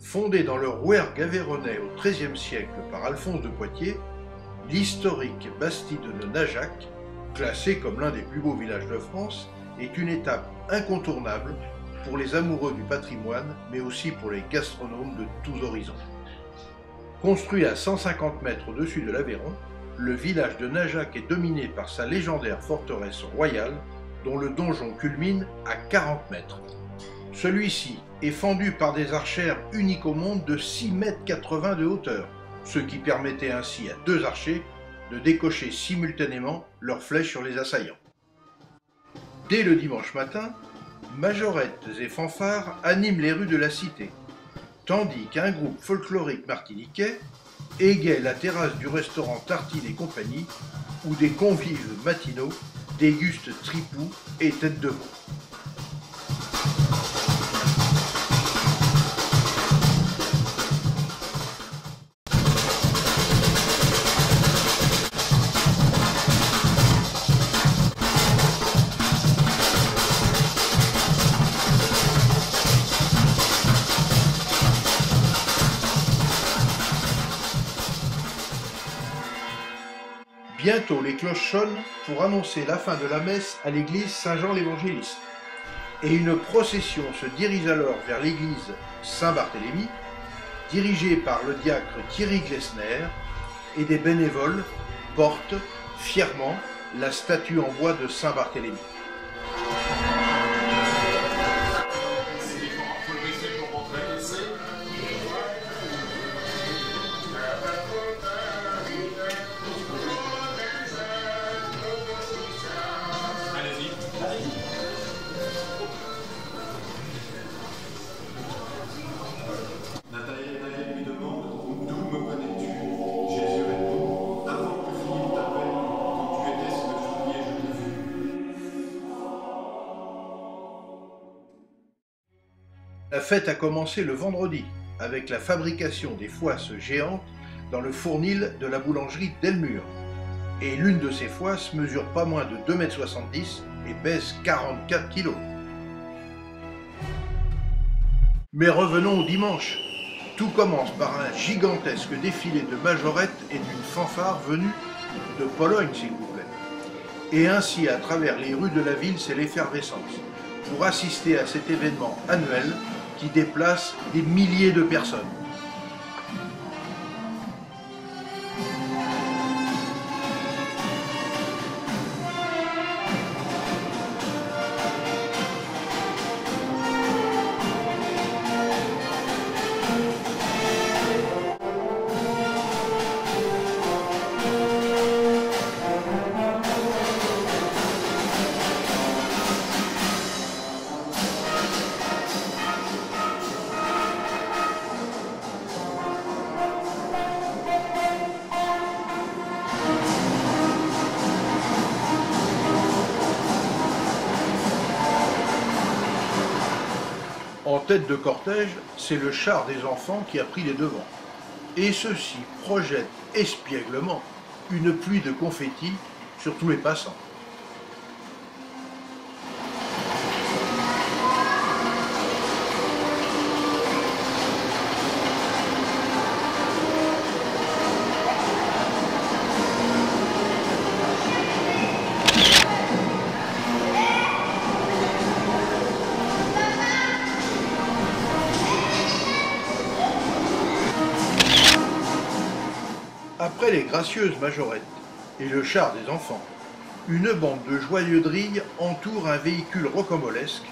Fondé dans le Rouergue aveyronais au XIIIe siècle par Alphonse de Poitiers, l'historique Bastide de Najac, classé comme l'un des plus beaux villages de France, est une étape incontournable pour les amoureux du patrimoine, mais aussi pour les gastronomes de tous horizons. Construit à 150 mètres au-dessus de l'Aveyron, le village de Najac est dominé par sa légendaire forteresse royale, dont le donjon culmine à 40 mètres. Celui-ci est fendu par des archères uniques au monde de 6 mètres 80 de hauteur, ce qui permettait ainsi à deux archers de décocher simultanément leurs flèches sur les assaillants. Dès le dimanche matin, majorettes et fanfares animent les rues de la cité, tandis qu'un groupe folklorique martiniquais égaye la terrasse du restaurant Tartine et compagnie, où des convives matinaux dégustent tripou et tête de veau. Bientôt les cloches sonnent pour annoncer la fin de la messe à l'église Saint-Jean l'Évangéliste. Et une procession se dirige alors vers l'église Saint-Barthélemy, dirigée par le diacre Thierry Glessner, et des bénévoles portent fièrement la statue en bois de Saint-Barthélemy. La fête a commencé le vendredi avec la fabrication des foisses géantes dans le fournil de la boulangerie Delmure. Et l'une de ces foisses mesure pas moins de 2,70 m et pèse 44 kg. Mais revenons au dimanche. Tout commence par un gigantesque défilé de majorettes et d'une fanfare venue de Pologne, s'il vous plaît. Et ainsi, à travers les rues de la ville, c'est l'effervescence pour assister à cet événement annuel qui déplace des milliers de personnes. Tête de cortège, c'est le char des enfants qui a pris les devants. Et ceux-ci projettent espièglement une pluie de confettis sur tous les passants. Après les gracieuses majorettes et le char des enfants, une bande de joyeux drilles entoure un véhicule rocambolesque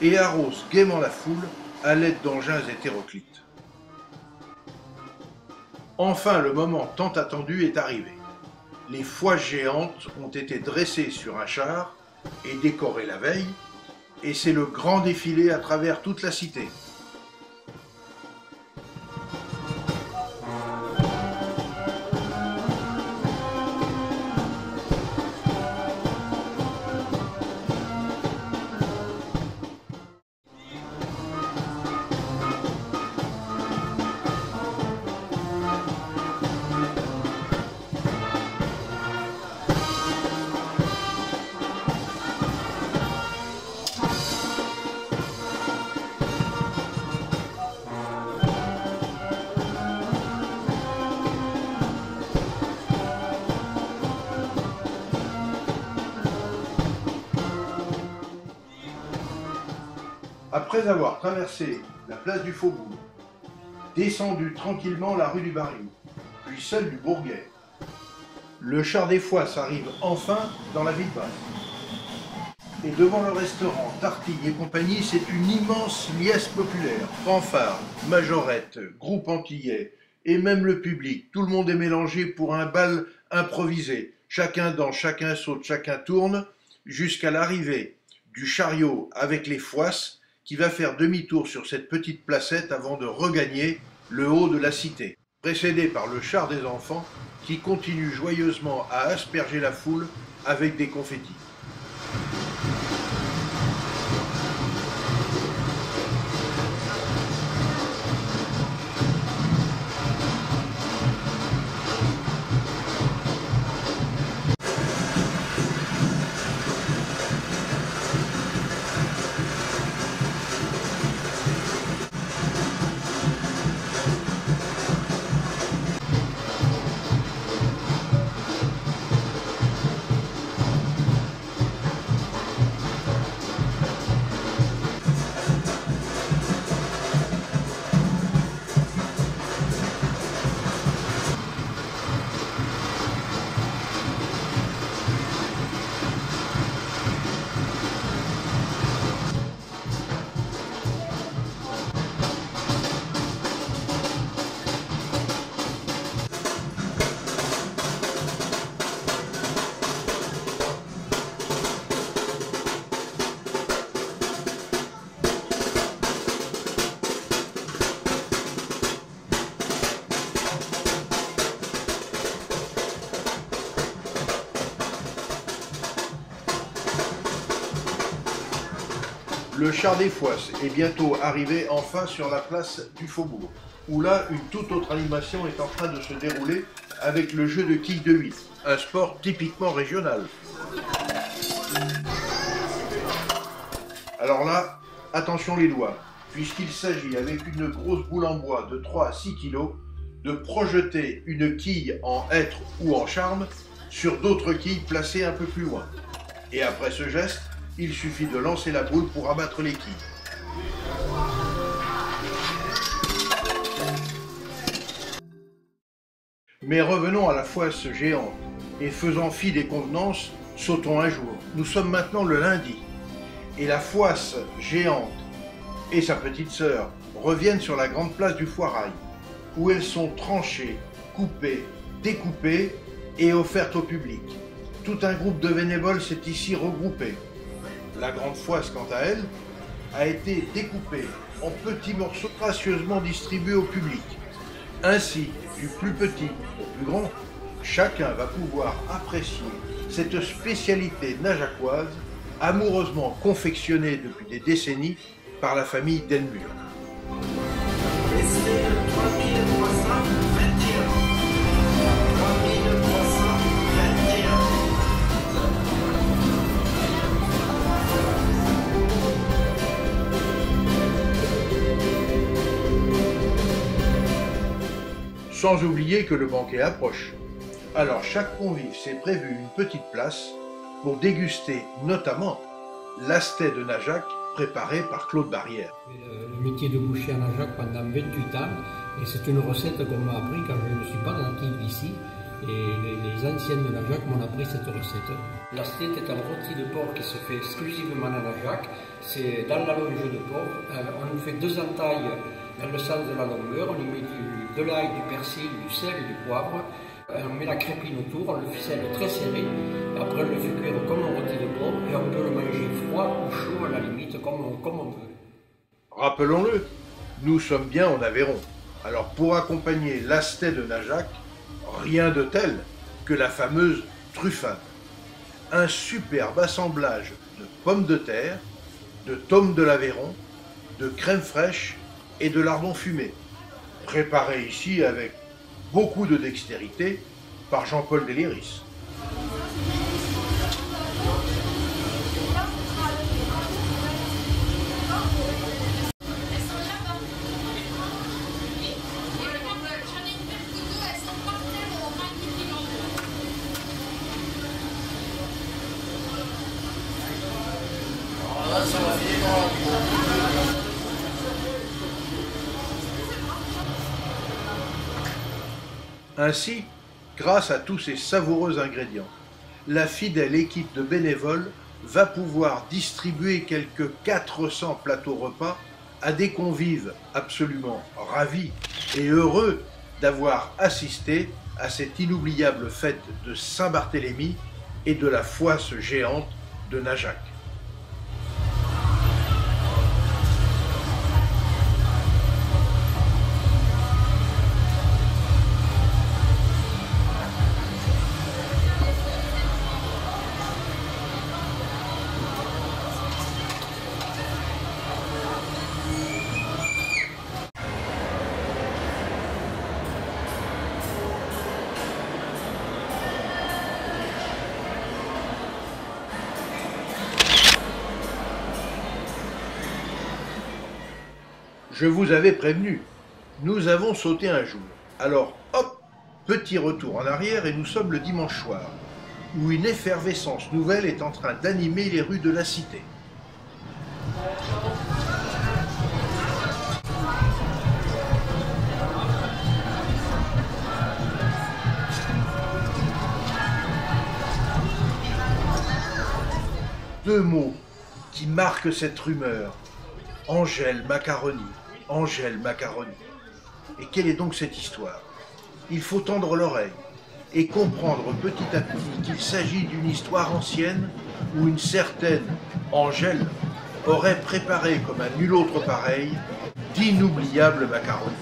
et arrose gaiement la foule à l'aide d'engins hétéroclites. Enfin, le moment tant attendu est arrivé. Les foies géantes ont été dressées sur un char et décorées la veille, et c'est le grand défilé à travers toute la cité. Après avoir traversé la place du Faubourg, descendu tranquillement la rue du Baril, puis celle du Bourguet, le char des Foisses arrive enfin dans la ville basse. Et devant le restaurant Tartille et compagnie, c'est une immense liesse populaire. Fanfare, majorette, groupe antillais, et même le public. Tout le monde est mélangé pour un bal improvisé. Chacun danse, chacun saute, chacun tourne, jusqu'à l'arrivée du chariot avec les Foisses, qui va faire demi-tour sur cette petite placette avant de regagner le haut de la cité, précédé par le char des enfants qui continue joyeusement à asperger la foule avec des confettis. Le char des Foisses est bientôt arrivé enfin sur la place du Faubourg, où là, une toute autre animation est en train de se dérouler avec le jeu de quilles de 8, un sport typiquement régional. Alors là, attention les doigts, puisqu'il s'agit avec une grosse boule en bois de 3 à 6 kg de projeter une quille en hêtre ou en charme sur d'autres quilles placées un peu plus loin. Et après ce geste, il suffit de lancer la boule pour abattre les quilles. Mais revenons à la foisse géante et faisant fi des convenances, sautons un jour. Nous sommes maintenant le lundi et la foisse géante et sa petite sœur reviennent sur la grande place du foirail où elles sont tranchées, coupées, découpées et offertes au public. Tout un groupe de bénévoles s'est ici regroupé. La grande foisse, quant à elle, a été découpée en petits morceaux gracieusement distribués au public. Ainsi, du plus petit au plus grand, chacun va pouvoir apprécier cette spécialité najacoise amoureusement confectionnée depuis des décennies par la famille Denmure. Sans oublier que le banquet approche. Alors chaque convive s'est prévu une petite place pour déguster notamment l'astet de Najac préparé par Claude Barrière. Le métier de boucher à Najac pendant 28 ans et c'est une recette qu'on m'a appris quand je ne suis pas natif d'ici et les, les anciennes de Najac m'ont appris cette recette. L'astet est un rôti de porc qui se fait exclusivement à Najac, c'est dans la longe de porc, euh, on nous fait deux entailles dans le sens de la longueur, on y met du, de l'ail, du persil, du sel et du poivre. Euh, on met la crépine autour, on le ficelle très serré. Après, on le fait cuire comme un rôti de porc et on peut le manger froid ou chaud à la limite, comme, on- veut. Rappelons-le, nous sommes bien en Aveyron. Alors pour accompagner l'astet de Najac, rien de tel que la fameuse truffade. Un superbe assemblage de pommes de terre, de tomes de l'Aveyron, de crème fraîche et de lardons fumés, préparé ici avec beaucoup de dextérité par Jean-Paul Déliris. J'en ai une paire de deux, elles sont par terre au ras du bilan. Alors là, ça va Ainsi, grâce à tous ces savoureux ingrédients, la fidèle équipe de bénévoles va pouvoir distribuer quelques 400 plateaux repas à des convives absolument ravis et heureux d'avoir assisté à cette inoubliable fête de Saint-Barthélemy et de la foisse géante de Najac. Je vous avais prévenu, nous avons sauté un jour. Alors hop, petit retour en arrière et nous sommes le dimanche soir, où une effervescence nouvelle est en train d'animer les rues de la cité. Deux mots qui marquent cette rumeur. Angèle Macaroni. Angèle Macaroni. Et quelle est donc cette histoire? Il faut tendre l'oreille et comprendre petit à petit qu'il s'agit d'une histoire ancienne où une certaine Angèle aurait préparé comme un nul autre pareil d'inoubliables macaronis.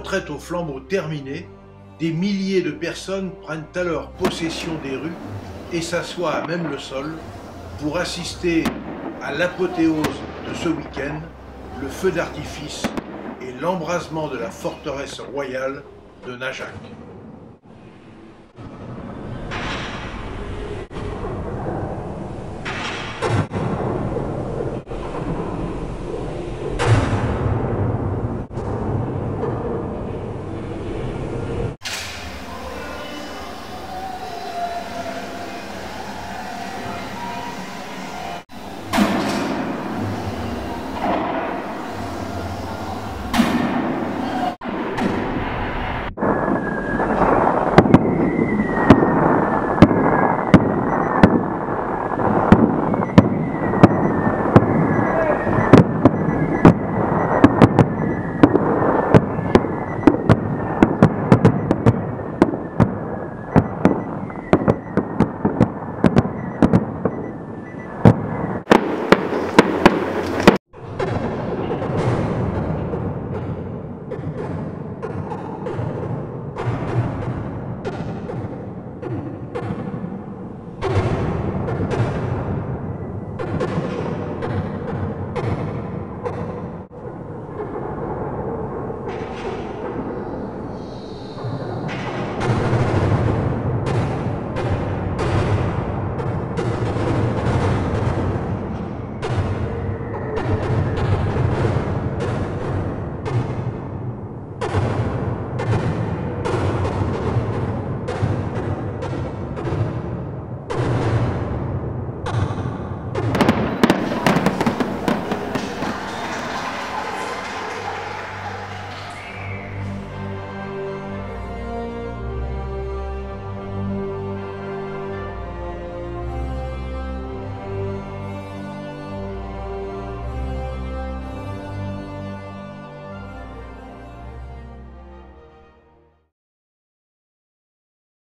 Retraite au flambeau terminée, des milliers de personnes prennent alors possession des rues et s'assoient à même le sol pour assister à l'apothéose de ce week-end, le feu d'artifice et l'embrasement de la forteresse royale de Najac.